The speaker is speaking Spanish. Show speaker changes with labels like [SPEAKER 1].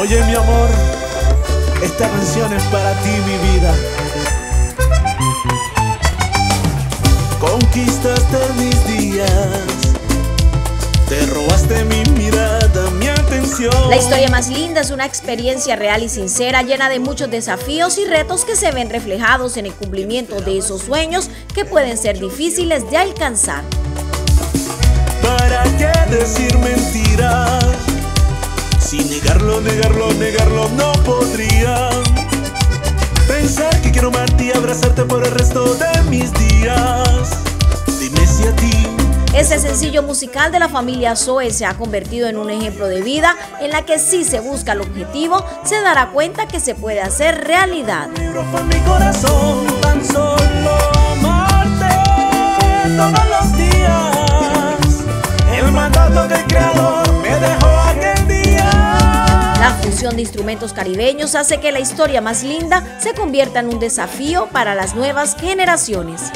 [SPEAKER 1] Oye mi amor, esta canción es para ti mi vida. Conquistaste mis días, te robaste mi mirada, mi atención.
[SPEAKER 2] La historia más linda es una experiencia real y sincera, llena de muchos desafíos y retos que se ven reflejados en el cumplimiento de esos sueños que pueden ser difíciles de alcanzar.
[SPEAKER 1] ¿Para qué decir negarlo, negarlo, no podría. Pensar que quiero amarte y abrazarte por el resto de mis días. Dime si a ti.
[SPEAKER 2] Ese sencillo musical de la familia Zoe se ha convertido en un ejemplo de vida en la que si se busca el objetivo, se dará cuenta que se puede hacer realidad.
[SPEAKER 1] Mi corazón tan solo
[SPEAKER 2] fusión de instrumentos caribeños hace que la historia más linda se convierta en un desafío para las nuevas generaciones.